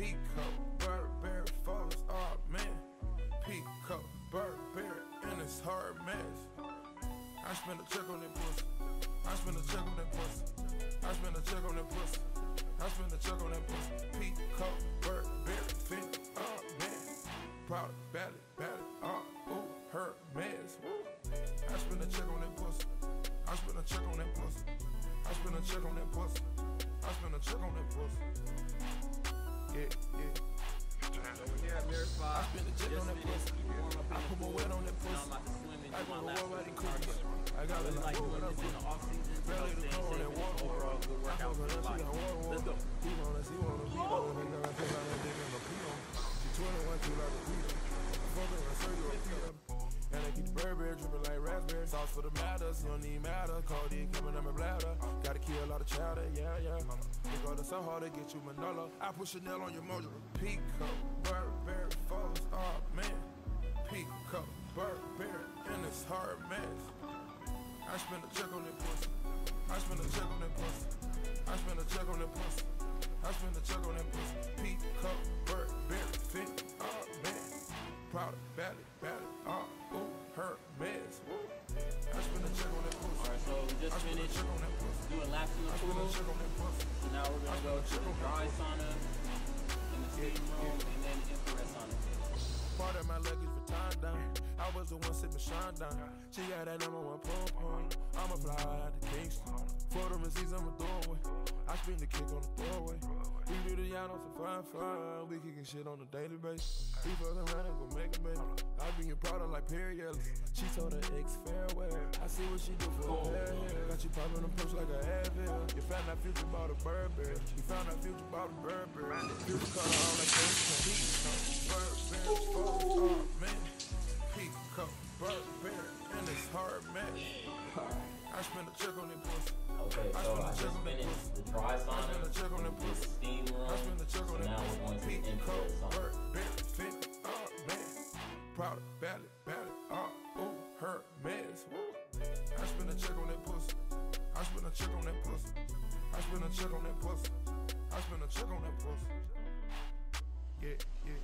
Pico, Burberry, foes, all man. Pico, Burberry, and it's hard mess. I spent a check on that pussy. I spent a check on that pussy. I spent a check on that pussy. I spent a check on that pussy. Pico, Burberry, fit, all man. Proud I my cookies. I got it really like doing this in the off season. You know what I'm on Overall, good workout for the body. Let's go. water. He wanna, she wanna be on it, nigga. I feel like that nigga in the pee on. She 21, she like a Peter. Fuck her, I serve you a Peter. And I keep the Burberry dripping like raspberry. Sauce for the matters, you don't need matter. Codeine coming out my bladder. Gotta kill a lot of chowder, yeah, yeah. They go to so hard to get you Manolo. I put Chanel on your mojo. Pico, Burberry, check on that pussy. I spend a check on that pussy. Peacock, Burberry, fit, oh man. Proud, ballot, ballot, oh, ooh, her mess. I spend a check on that pussy. Alright, so we just finished check on that pussy. doing laps in the pool. check on that pussy. So now we're gonna go to the dry sauna, in the steam room, and then infrared sauna. Part of my luggage for time down. I was the one sipping shine down. She got that number one pom pom. I'ma fly out to Kingston. For the receipts, I'ma throw away. The kick on the throwaway. We do the yacht for fun, fun. We kicking shit on a daily basis. We fucking around and gon' make a baby. I be your product like Perry Ellis. She told her ex farewell. I see what she do for her hair. Got you popping them pumps like a Advil. You found out future bought a Burberry. You found out future bought a Burberry. Future color all like this. Burberry, oh man. Peacock, Burberry, and it's hard man. I spend a check on that pussy. Okay, I so spend I a check just on that finished pussy. the dry I spend a sauna, check on that the pussy. steam room. I spend a check So on now that we're going to pussy. the Peacock, infrared fit, oh man. Proud, ballot, ballot, oh, ooh, her mess. Woo. I spend a check on that pussy. I spend a check on that pussy. I spend a check on that pussy. I spend a check on that pussy. Yeah, yeah.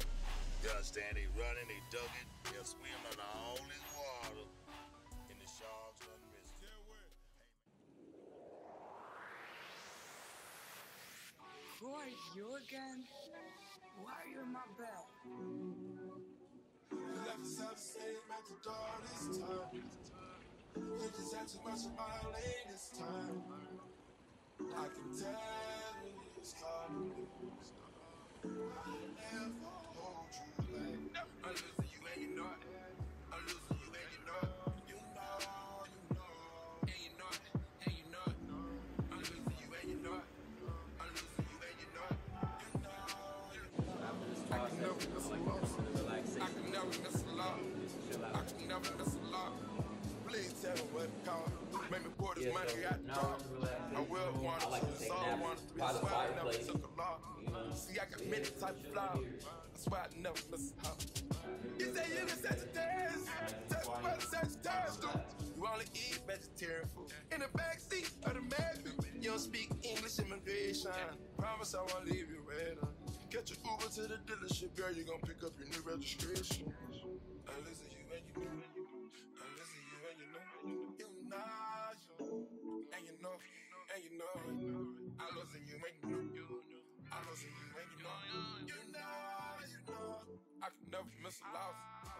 You understand? They running, they ducking, they'll swim under all this water. And the sharks done missed. Who are you again? Why are you in my bed? You left us out the same at the door this time. You just had too much of my lane this time. I can tell when it's coming. I never Make me pour this Yeah, money so out the now drop. I'm relaxing. I will want I like to to the take want to be swear I never took a lot. You know? See, I got many type of flowers. That's why I never miss a house. You say you Sagittarius. That's what Sagittarius do. You only eat vegetarian food. In the backseat of the Magnum. You don't speak English immigration. Promise I won't leave you red. Get your Uber to the dealership, girl. You gonna pick up your new registration. I listen to you and you know. I never miss a loss.